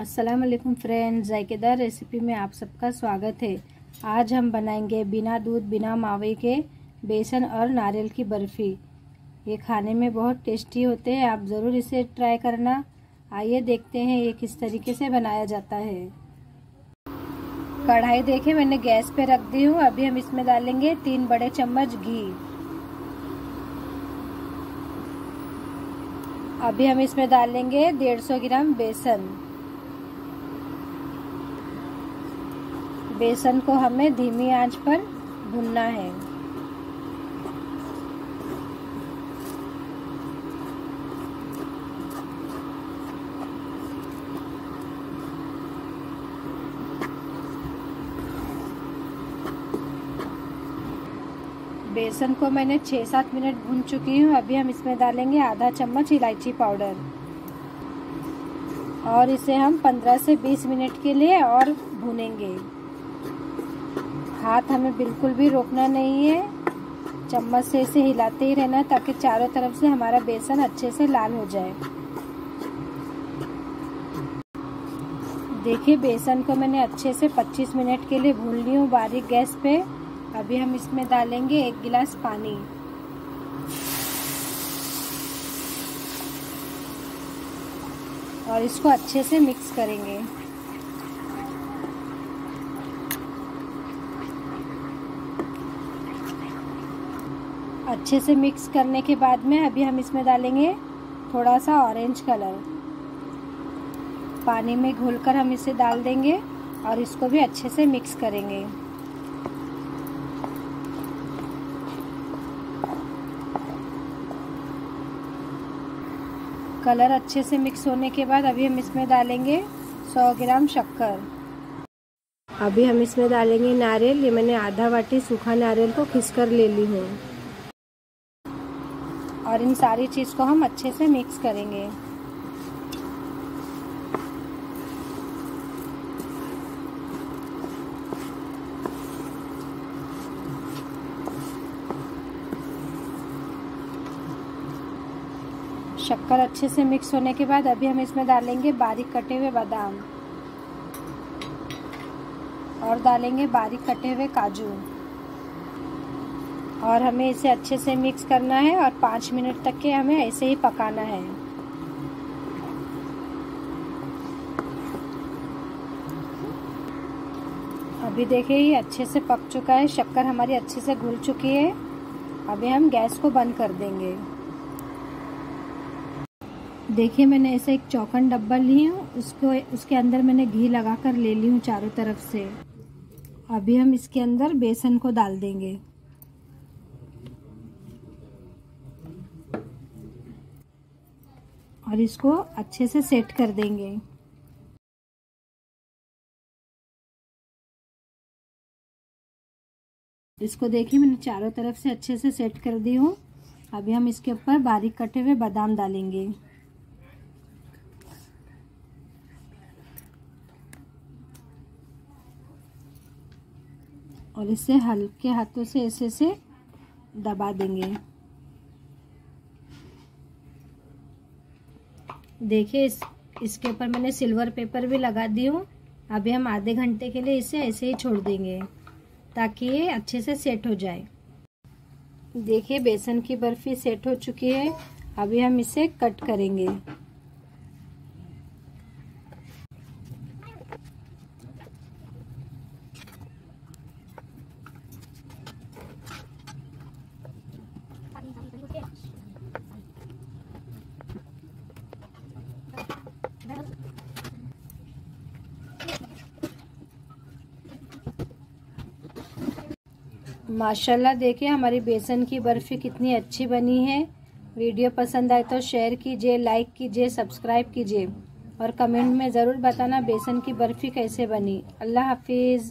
अस्सलाम वालेकुम friends जायकेदार recipe में आप सबका स्वागत है। आज हम बनाएँगे बिना दूध, बिना मावे के बेसन और नारियल की बर्फ़ी। ये खाने में बहुत टेस्टी होते हैं। आप ज़रूर इसे ट्राई करना। आइए देखते हैं ये किस तरीके से बनाया जाता है। कढ़ाई देखे, मैंने गैस पे रख दी हूँ। अभी हम इसमें डालेंगे तीन बड़े चम्मच घी। अभी हम इसमें डालेंगे डेढ़ सौ ग्राम बेसन। बेसन को हमें धीमी आँच पर भूनना है। बेसन को मैंने छः सात मिनट भून चुकी हूँ। अभी हम इसमें डालेंगे आधा चम्मच इलायची पाउडर। और इसे हम 15 से 20 मिनट के लिए और भूनेंगे। हाथ हमें बिल्कुल भी रोकना नहीं है। चम्मच से इसे हिलाते ही रहना ताकि चारों तरफ़ से हमारा बेसन अच्छे से लाल हो जाए। देखिए, बेसन को मैंने अच्छे से 25 मिनट के लिए भून ली हूँ बारीक गैस पे। अभी हम इसमें डालेंगे एक गिलास पानी। और इसको अच्छे से मिक्स करेंगे। अच्छे से मिक्स करने के बाद में अभी हम इसमें डालेंगे थोड़ा सा ऑरेंज कलर पानी में घोलकर हम इसे डाल देंगे और इसको भी अच्छे से मिक्स करेंगे. कलर अच्छे से मिक्स होने के बाद अभी हम इसमें डालेंगे 100 ग्राम शक्कर. अभी हम इसमें डालेंगे नारियल. ये मैंने आधा वाटी सूखा नारियल को खिस कर ले ली हूँ. और इन सारी चीज़ को हम अच्छे से मिक्स करेंगे। शक्कर अच्छे से मिक्स होने के बाद अभी हम इसमें डालेंगे बारीक कटे हुए बादाम। और डालेंगे बारीक कटे हुए काजू। और हमें इसे अच्छे से मिक्स करना है और पाँच मिनट तक के हमें ऐसे ही पकाना है। अभी देखिए, ये अच्छे से पक चुका है। शक्कर हमारी अच्छे से घुल चुकी है। अभी हम गैस को बंद कर देंगे। देखिए, मैंने ऐसे एक चौकन डब्बा ली हूँ। उसको, उसके अंदर मैंने घी लगा कर ले ली हूँ चारों तरफ़ से। अभी हम इसके अंदर बेसन को डाल देंगे। और इसको अच्छे से सेट कर देंगे। इसको देखिए, मैंने चारों तरफ़ से अच्छे से सेट कर दी हूँ। अभी हम इसके ऊपर बारीक कटे हुए बादाम डालेंगे। और इसे हल्के हाथों से ऐसे से दबा देंगे। देखिए, इस, इसके ऊपर मैंने सिल्वर पेपर भी लगा दी हूँ। अभी हम आधे घंटे के लिए इसे ऐसे ही छोड़ देंगे, ताकि ये अच्छे से सेट हो जाए। देखिए, बेसन की बर्फ़ी सेट हो चुकी है। अभी हम इसे कट करेंगे। माशाल्लाह देखिए हमारी बेसन की बर्फ़ी कितनी अच्छी बनी है। वीडियो पसंद आए तो शेयर कीजिए लाइक कीजिए सब्सक्राइब कीजिए। और कमेंट में ज़रूर बताना बेसन की बर्फ़ी कैसे बनी। अल्लाह हाफिज़।